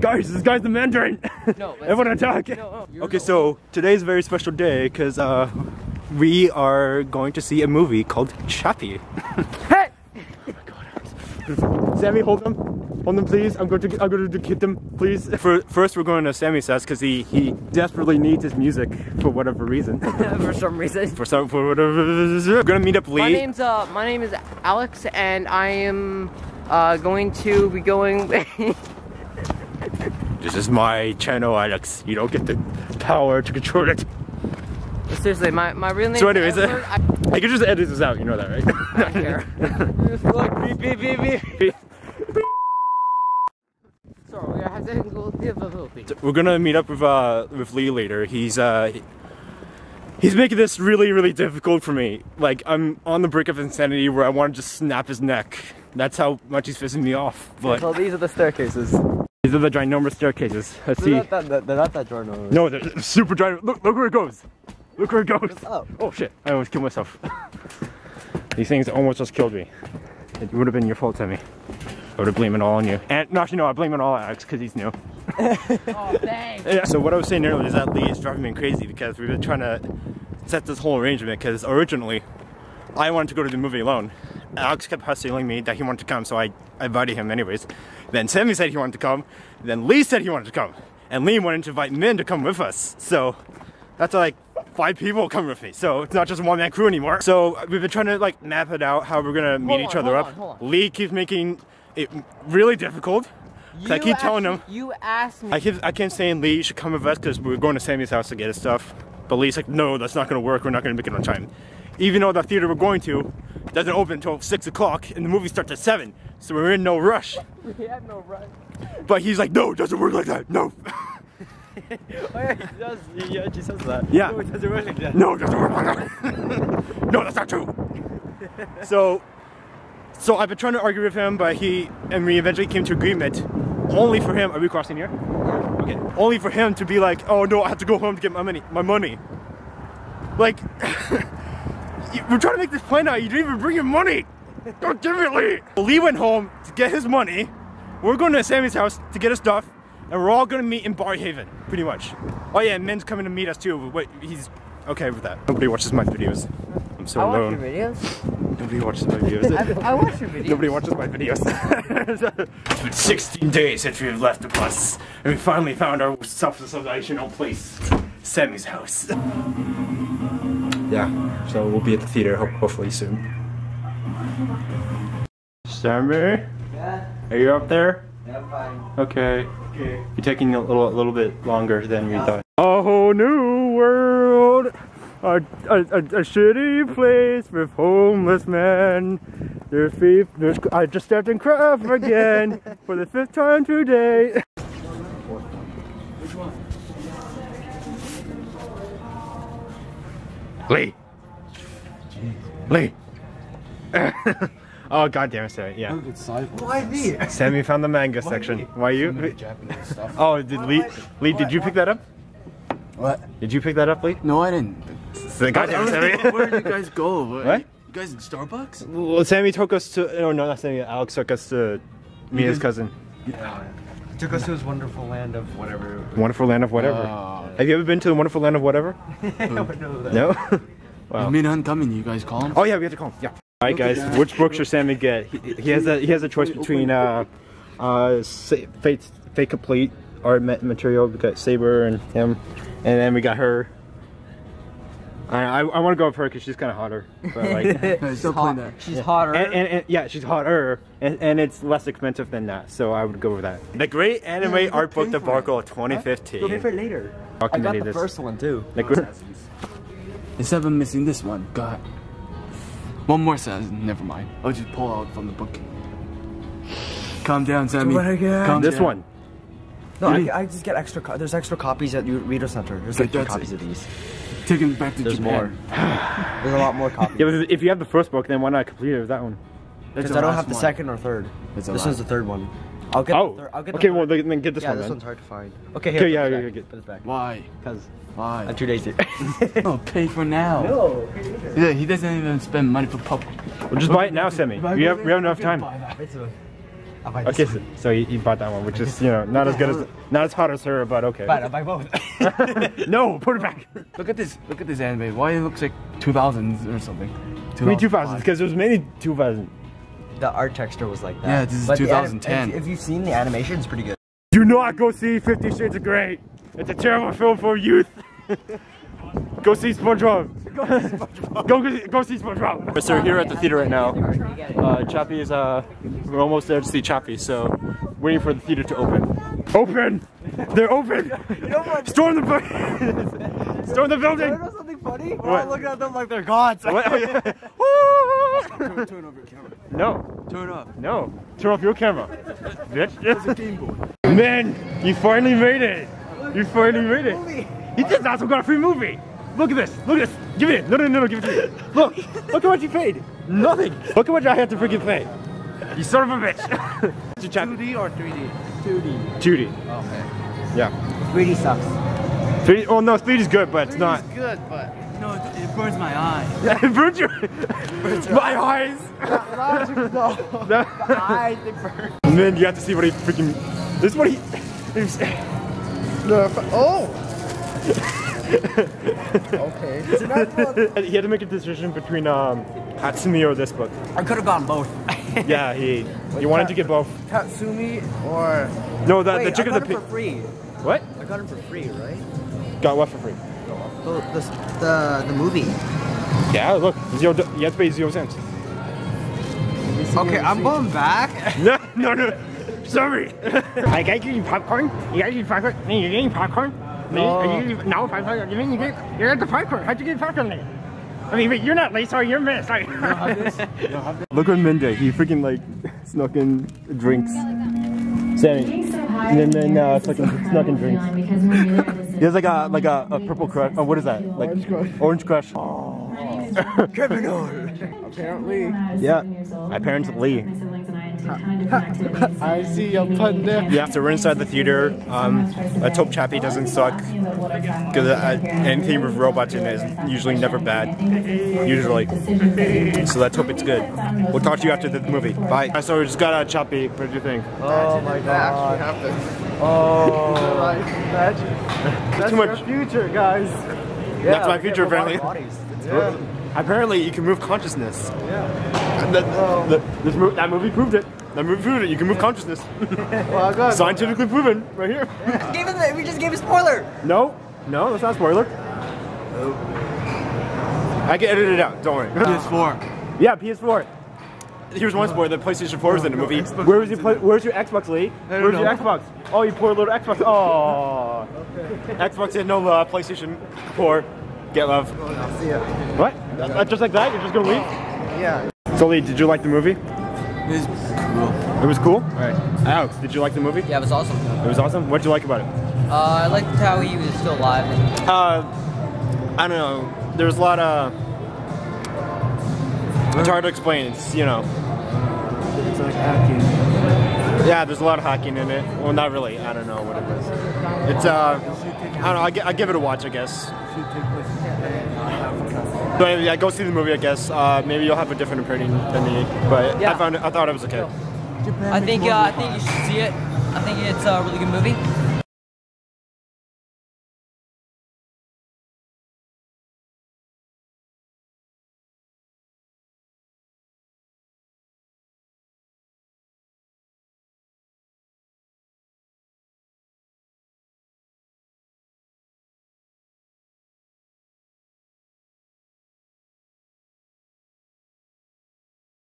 Guys, this guy's the Mandarin. No, Everyone attack. No, no. Okay, so today's a very special day because uh, we are going to see a movie called Chappie. Hey! Oh God, Sammy, hold them. Hold them, please. I'm going to I'm going to hit them, please. For, first, we're going to Sammy's house because he he desperately needs his music for whatever reason. for some reason. for some for whatever. We're gonna meet up Lee. My name's uh my name is Alex and I am uh going to be going This is my channel, Alex. You don't get the power to control it. seriously my, my real name So is anyways, Edward. I, I can just edit this out. You know that, right? I don't care. beep, beep, beep, beep. Sorry, we technical difficulty. We're gonna meet up with uh with Lee later. He's uh he's making this really really difficult for me. Like I'm on the brink of insanity where I want to just snap his neck. That's how much he's pissing me off. But So these are the staircases. These are the ginormous staircases. Let's see. They're not that, they're not that ginormous. No, they're super giant. Look, look where it goes. Look where it goes. up? Oh shit! I almost killed myself. These things almost just killed me. It would have been your fault, Sammy. I would have blamed it all on you. And no, actually, no, I blame it all on Alex because he's new. Oh thanks. Yeah, so what I was saying earlier is that Lee is driving me crazy because we've been trying to set this whole arrangement because originally I wanted to go to the movie alone. Alex kept hustling me that he wanted to come, so I, I invited him anyways. Then Sammy said he wanted to come. Then Lee said he wanted to come. And Lee wanted to invite Min to come with us. So that's like five people coming with me. So it's not just a one man crew anymore. So we've been trying to like map it out how we're gonna meet Hold each on, other up. on, on. Lee keeps making it really difficult. I keep telling him. You asked me. I keep I keep saying Lee should come with us because we're going to Sammy's house to get his stuff. But Lee's like, no, that's not gonna work. We're not gonna make it on time. Even though the theater we're going to doesn't open until six o'clock and the movie starts at seven, so we're in no rush. we had no run. But he's like, no, it doesn't work like that. No, Oh, yeah, he does. He, actually says that. Yeah. No, it doesn't work like that. no, it doesn't work like that. no, that's not true. So, so I've been trying to argue with him, but he and we eventually came to agreement. Only for him. Are we crossing here? Okay. Only for him to be like, oh no, I have to go home to get my money. My money. Like, we're trying to make this plan out. You didn't even bring your money. Don't give it, Lee. Lee went home to get his money. We're going to Sammy's house to get his stuff, and we're all gonna meet in Barrhaven, pretty much. Oh yeah, and Min's coming to meet us too. But he's okay with that. Nobody watches my videos. I'm so I watch your alone. videos. Nobody watches my videos. I, I watch your videos. Nobody watches my videos. it's been 16 days since we've left the bus, and we finally found our self-isolational place, Sammy's house. Yeah, so we'll be at the theater ho- hopefully soon. Sammy, Yeah, are you up there? yeah, fine. Okay. Okay. You're taking a little, a little bit longer than we thought. A whole new world, a, a, a, a shitty place with homeless men. There's beef. There's. I just stepped in crap again for the fifth time today. Which one? Lee. Lee. oh god damn it, Sammy. Yeah. Why me? Sammy found the manga section. Why you? Japanese stuff. Oh, did Lee? Lee, did you pick that up? What? Did you pick that up, Lee? No, I didn't. Goddamn, Sammy. Where did you guys go? What? You guys in Starbucks? well, Sammy took us to. No, no, not Sammy. Alex took us to meet his cousin. Took us to his wonderful land of whatever. Wonderful land of whatever. Uh, Have you ever been to the wonderful land of whatever? I don't know that. No. wow. Minhan coming, you guys call him? Oh yeah, we have to call him. Yeah. All right, guys. Which book should Sammy get? He, he has a he has a choice between uh, uh, Sa- Fate Fate Complete art material. We got Saber and him, and then we got her. I I, I want to go with her because she's kind of hotter. But like. Hey, stop playing that. She's hotter. And, and, and yeah, she's hotter, and, and it's less expensive than that, so I would go with that. The Great Anime Yeah, Art Book pay for debacle of 2015. You'll pay for it later. I got Documented the this. first one too. Like, Instead of missing this one, go ahead. One more says, never mind. I'll just pull out from the book. Calm down, Sammy. it again. Calm this down. one. No, I, I just get extra. Co- there's extra copies at your Rideau Centre. There's like Okay, three copies it. of these. Take him back to There's Japan. more. There's a lot more copies. Yeah, but if you have the first book, then why not complete it with that one? Because I don't last have the one. second or third. That's this last one's the third one. I'll get. Oh, the third, I'll get the okay, third. well, then then get this yeah, one this then. one's hard to find. Okay, here. Okay, yeah, put yeah, it yeah, back. get- Put it back. Why? Because Why? I'm too lazy. Oh, pay for now. no. Yeah, he doesn't even spend money for pop. Well, just buy it now, Sammy. We have we have enough time. I'll buy Okay, this so, so he, he bought that one, which is you know not as good as not as hot as her, but okay. Fine, I'll buy both. no, put it back. Look at this. Look at this anime. Why it looks like 2000s or something? I mean 2000s because it was mainly 2000. The art texture was like that. Yeah, this is But 2010. if, if you've seen the animation, it's pretty good. Do not go see Fifty Shades of Grey. It's a terrible film for youth. go see SpongeBob. go, go, see- go see SpongeBob. So we're here at the theater right now. Uh, Chappie is uh, we're almost there to see Chappie, so waiting for the theater to open. Open! They're open! Storm the bu- Storm the building! something funny? We're all What? looking at them like they're gods. What? Oh, yeah. Woo! Turn over your camera. No, Turn off. no. Turn off your camera. Bitch. a game boy. Man, you finally made it. You finally made it. He just also got a free movie. Look at this. Look at this. Give it. No, no, no, no. Give it to me. Look. Look at what you paid. Nothing. Look at what I had to freaking pay. You son of a bitch. 2D or 3D? 2D. 2D. Okay. Yeah. 3D sucks. 3D. Oh no, 3D is good, but it's not. good, but no, it, it burns my eye. it burns your. burns My eyes. No. I think for And then you have to see what he freaking. This is what he. he's- Oh! okay. He had to make a decision between um, Hatsumi or this book. I could have gone both. Yeah, he he wanted to get both. Tatsumi or. No, the, Wait, the chick I of got the it for free. What? I got it for free, right? Got what for free? The, the, the, the movie. Yeah, look, zero. You have to pay zero cents. Okay, I'm going back. No, no, no. Sorry. I got you popcorn. You got you popcorn. You're getting popcorn. Me? Are you getting, no popcorn? You mean you get? You're at the popcorn. How'd you get popcorn there? I mean, wait, you're not late. Sorry, you're missed. Sorry. Look what Min did. He freaking like snuck in drinks. Sammy. And then- then, uh, fucking snuck in drinks. Drinks. He has like a like a, a purple crush. Oh, what is that? Like orange crush. Apparently. Yeah. Apparently. I see a pun there. Yeah, so we're inside the theater. Um, let's hope Chappie doesn't suck. Because uh, anything with robots in it is usually never bad. Usually. So let's hope it's good. We'll talk to you after the movie. Bye. So we just got uh, Chappie. What did you think? Oh my god. Oh. That's too much. future, guys. That's my future, apparently. Apparently, you can move consciousness. Yeah. And that, oh. that- this mo- that movie proved it. That movie proved it. You can move consciousness. Well, good. Scientifically proven, right here. Gave him we just gave a spoiler. No, no, that's not a spoiler. I can edit it out. Don't worry. PS4. Yeah, PS4. Here's one spoiler: the PlayStation 4 was in the movie. Where was your play- Where's your Xbox, Lee? Where's your. Xbox? Oh, you poor little Xbox. Oh, Xbox had no love. PlayStation 4, get love. See ya. What? Uh, Just like that? You're just gonna leave? Yeah. So, Lee, did you like the movie? It was cool. It was cool. All right. Alex, did you like the movie? Yeah, it was awesome. It was awesome. What did you like about it? Uh, I liked how he was still alive. And Uh, I don't know. There's a lot of. It's hard to explain. It's you know. It's like hacking. Yeah, there's a lot of hacking in it. Well, not really. I don't know what it is. It's uh, I don't know. I, gi- I give it a watch, I guess. So anyway, yeah, go see the movie, I guess. Uh, maybe you'll have a different opinion than me, but yeah. I found it. I thought it was okay. I think uh, I think you should see it. I think it's a really good movie.